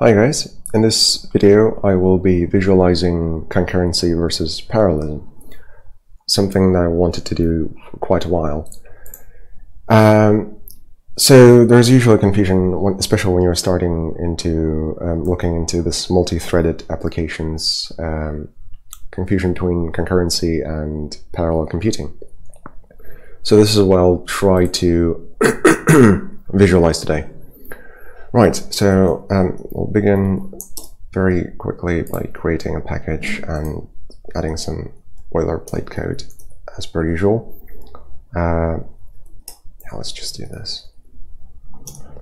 Hi guys, in this video I will be visualizing concurrency versus parallelism, something that I wanted to do for quite a while. Um, so there's usually confusion, especially when you're starting into um, looking into this multi-threaded applications, um, confusion between concurrency and parallel computing. So this is what I'll try to visualize today. Right, so um, we'll begin very quickly by creating a package and adding some boilerplate code as per usual. Uh, yeah, let's just do this.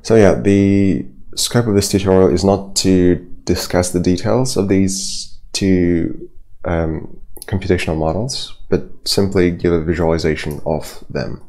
So yeah, the scope of this tutorial is not to discuss the details of these two um, computational models, but simply give a visualization of them.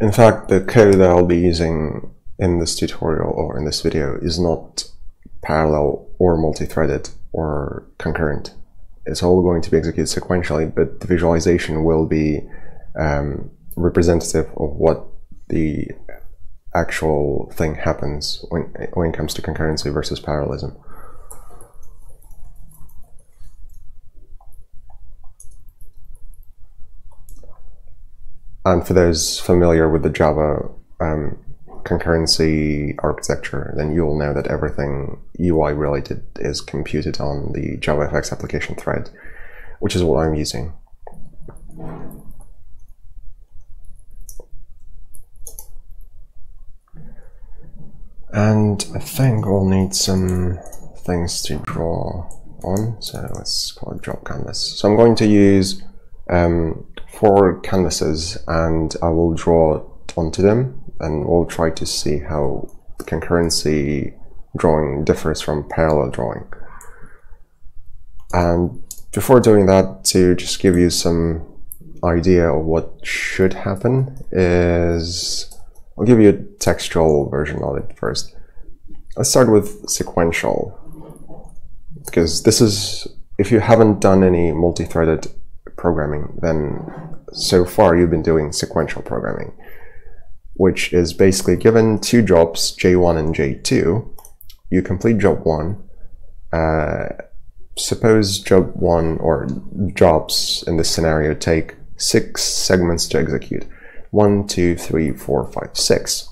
In fact, the code that I'll be using in this tutorial or in this video is not parallel or multi-threaded or concurrent. It's all going to be executed sequentially, but the visualization will be um, representative of what the actual thing happens when, when it comes to concurrency versus parallelism. And for those familiar with the Java um, concurrency architecture, then you'll know that everything UI related is computed on the JavaFX application thread, which is what I'm using. And I think we'll need some things to draw on. So let's call it job canvas. So I'm going to use um, four canvases and I will draw onto them and we'll try to see how concurrency drawing differs from parallel drawing. And before doing that, to just give you some idea of what should happen is I'll give you a textual version of it first. Let's start with sequential because this is if you haven't done any multi-threaded programming, then so far you've been doing sequential programming, which is basically given two jobs, J1 and J2, you complete job one, uh, suppose job one or jobs in this scenario take six segments to execute. One, two, three, four, five, six.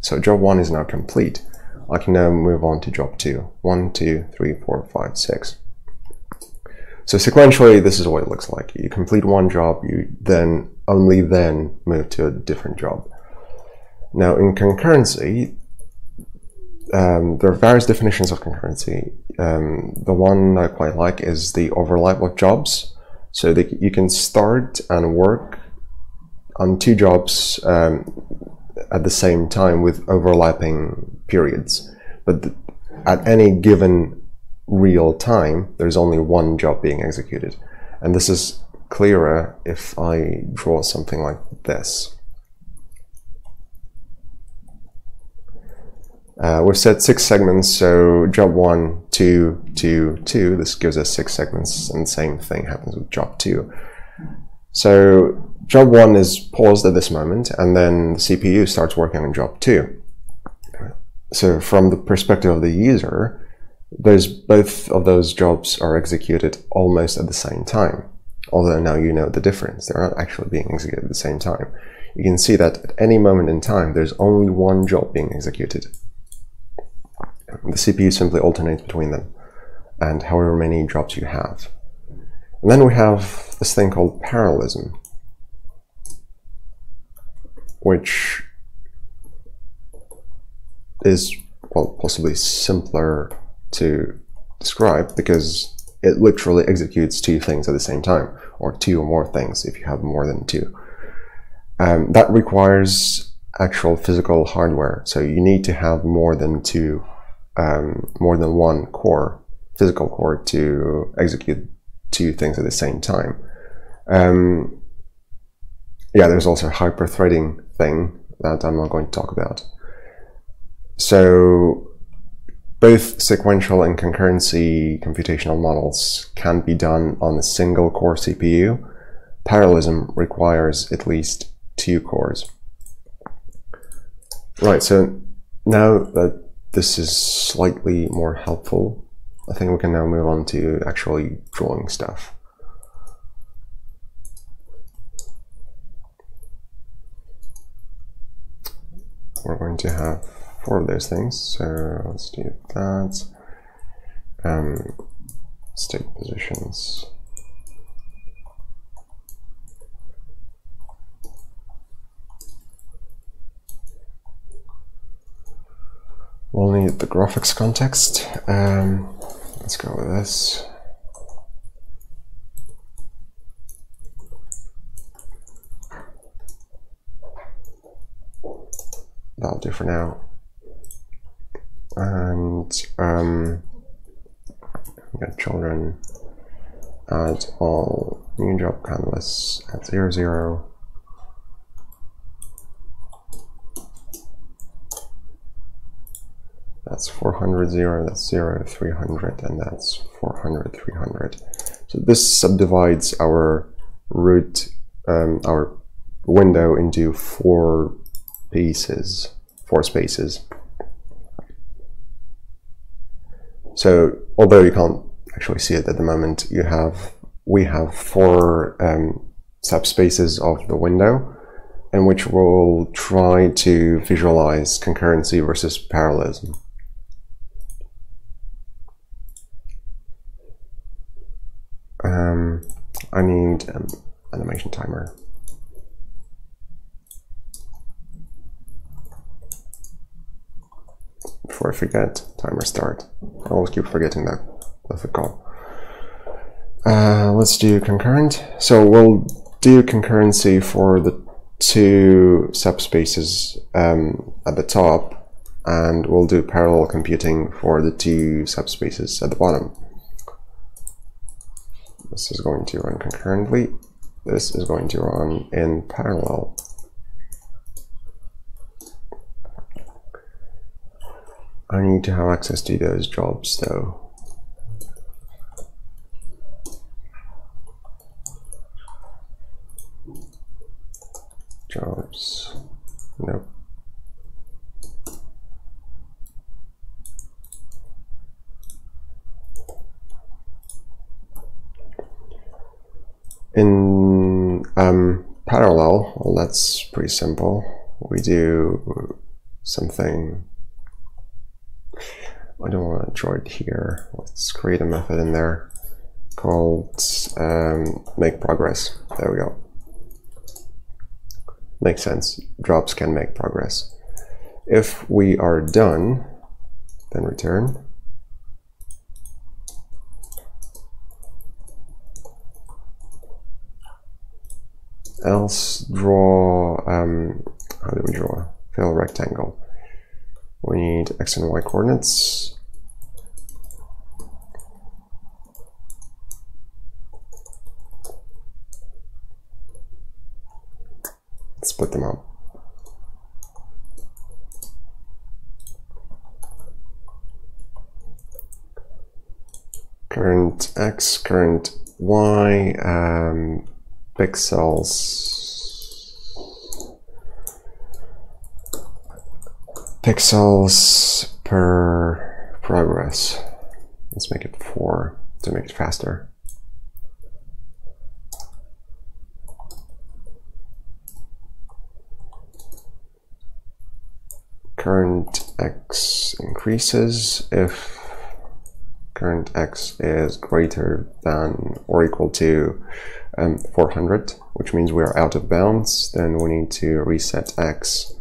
So job one is now complete. I can now move on to job two. One, two, three, four, five, six. So sequentially, this is what it looks like. You complete one job, you then only then move to a different job. Now in concurrency, um, there are various definitions of concurrency. Um, the one I quite like is the overlap of jobs. So that you can start and work on two jobs um, at the same time with overlapping periods. But at any given real time, there's only one job being executed. And this is clearer if I draw something like this. Uh, we've set six segments, so job one, two, two, two. This gives us six segments, and the same thing happens with job two. So job one is paused at this moment, and then the CPU starts working on job two. So from the perspective of the user, those both of those jobs are executed almost at the same time. Although now you know the difference, they're not actually being executed at the same time. You can see that at any moment in time, there's only one job being executed. The CPU simply alternates between them and however many jobs you have. And then we have this thing called parallelism, which is well, possibly simpler to describe because it literally executes two things at the same time, or two or more things if you have more than two. Um, that requires actual physical hardware, so you need to have more than two, um, more than one core, physical core to execute two things at the same time. Um, yeah, there's also hyper-threading thing that I'm not going to talk about. So both sequential and concurrency computational models can be done on a single core CPU. Parallelism requires at least two cores. Right, so now that this is slightly more helpful, I think we can now move on to actually drawing stuff. We're going to have four of those things, so let's do that. Um, state positions. We'll need the graphics context. Um, let's go with this. That'll do for now. And um, get children add all. New job canvas at zero zero. That's 400 0 that's 0 300 and that's 400 300 so this subdivides our root um, our window into four pieces four spaces so although you can't actually see it at the moment you have we have four um, subspaces of the window in which we'll try to visualize concurrency versus parallelism Um, I need an animation timer. Before I forget, timer start. I always keep forgetting that. That's the call. Uh, let's do concurrent. So we'll do concurrency for the two subspaces um, at the top, and we'll do parallel computing for the two subspaces at the bottom. This is going to run concurrently. This is going to run in parallel. I need to have access to those jobs though. Jobs. Nope. in um, parallel, well, that's pretty simple. We do something. I don't want to draw it here. Let's create a method in there called um, make progress. There we go. Makes sense. Drops can make progress. If we are done, then return. else draw, um, how do we draw? Fill rectangle. We need x and y coordinates. Split them up. Current x, current y, um, pixels pixels per progress. Let's make it four to make it faster. Current x increases if current x is greater than or equal to um, 400, which means we are out of bounds. Then we need to reset x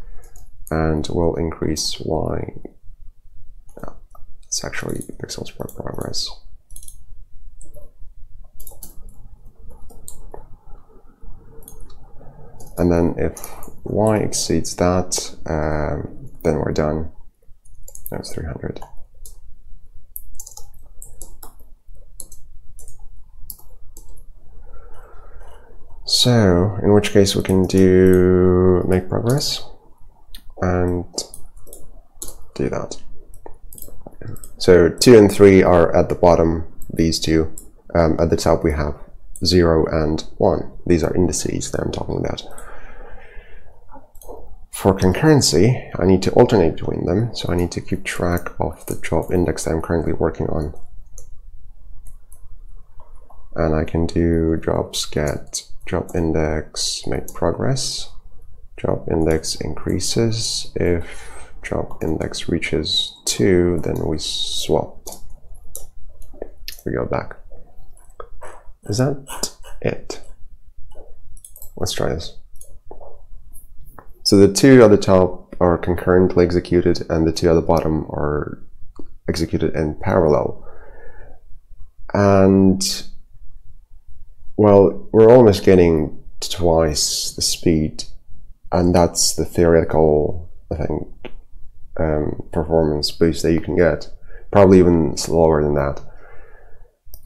and we'll increase y. it's actually pixels per progress. And then if y exceeds that, um, then we're done. That's 300. So, in which case we can do make progress and do that. So 2 and 3 are at the bottom, these two. Um, at the top we have 0 and 1. These are indices that I'm talking about. For concurrency, I need to alternate between them, so I need to keep track of the job index that I'm currently working on. And I can do jobs get job index make progress. Job index increases. If job index reaches 2, then we swap. We go back. Is that it? Let's try this. So the two at the top are concurrently executed and the two at the bottom are executed in parallel. And well, we're almost getting twice the speed and that's the theoretical, I think, um, performance boost that you can get. Probably even slower than that.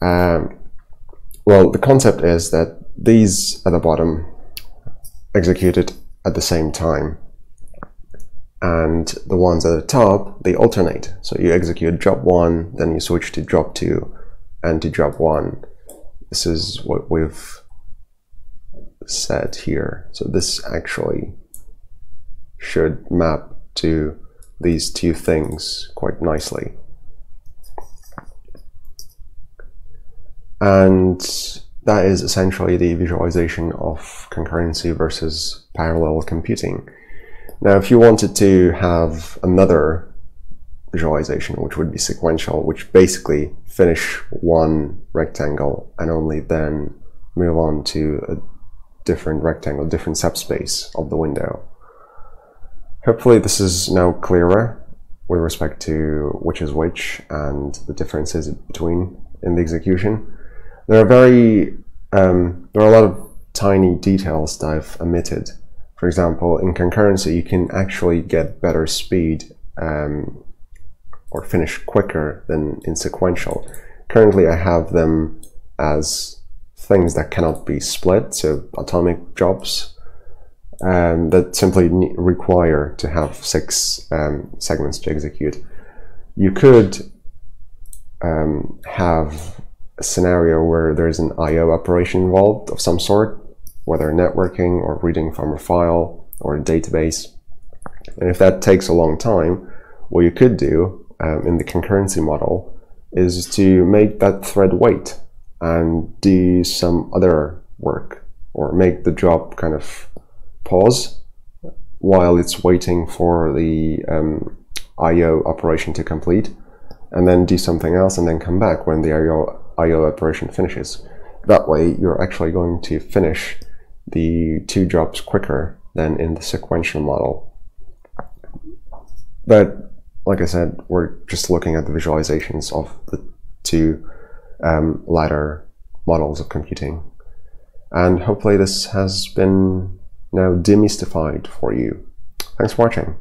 Um, well, the concept is that these at the bottom executed at the same time. And the ones at the top, they alternate. So you execute job one, then you switch to job two and to job one. This is what we've said here. So this actually should map to these two things quite nicely. And that is essentially the visualization of concurrency versus parallel computing. Now, if you wanted to have another visualization, which would be sequential, which basically finish one rectangle and only then move on to a different rectangle, different subspace of the window. Hopefully this is now clearer with respect to which is which and the differences between in the execution. There are very um, there are a lot of tiny details that I've omitted. For example, in concurrency, you can actually get better speed um, or finish quicker than in sequential. Currently, I have them as things that cannot be split, so atomic jobs um, that simply require to have six um, segments to execute. You could um, have a scenario where there's an I.O. operation involved of some sort, whether networking or reading from a file or a database. And if that takes a long time, what you could do um, in the concurrency model is to make that thread wait and do some other work or make the job kind of pause while it's waiting for the um, I.O. operation to complete and then do something else and then come back when the I.O. IO operation finishes. That way, you're actually going to finish the two jobs quicker than in the sequential model. But like I said, we're just looking at the visualizations of the two um, latter models of computing. And hopefully this has been now demystified for you. Thanks for watching.